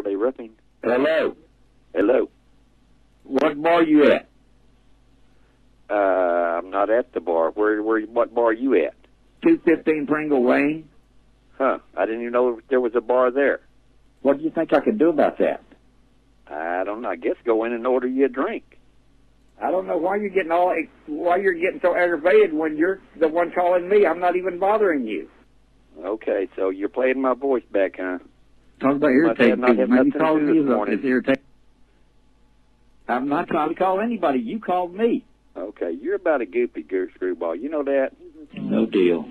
Holiday Roofing. Hello. Hello. What bar you at? Uh, I'm not at the bar. Where, where, what bar you at? 215 Pringle Lane. Huh? I didn't even know there was a bar there. What do you think I could do about that? I don't know. I guess go in and order you a drink. I don't know why you're getting all why you're getting so aggravated when you're the one calling me. I'm not even bothering you. Okay, so you're playing my voice back, huh? Talk about irritating people. Maybe calling me this is irritating. I'm not trying to call anybody. You called me. Okay, you're about a goofy goose screwball. You know that? No deal.